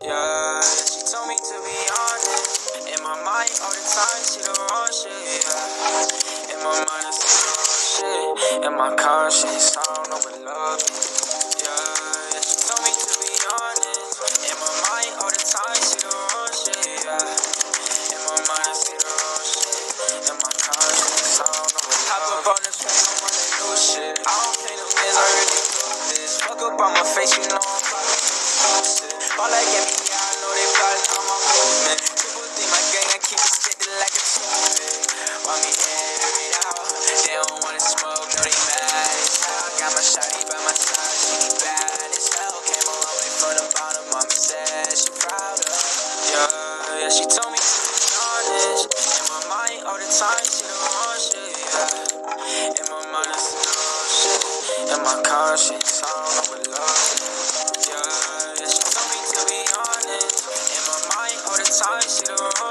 Yeah, she told me to be honest. In my mind, all the time, see the wrong shit. Yeah, in my mind, I see the wrong shit. In my conscience, I don't know what love is. Yeah, she told me to be honest. In my mind, all the time, see the wrong shit. Yeah, in my mind, I see the wrong shit. In my conscience, I don't know what love is. Hop up on the train, on that new shit. I don't play no games, I really do this. Fuck up on my face, you know yeah, she told me to be honest. In my mind, all the time, she the wrong shit, yeah. In my mind, I see the wrong shit. In my conscience, I don't know what love, yeah. Yeah, she told me to be honest. In my mind, all the time, she the wrong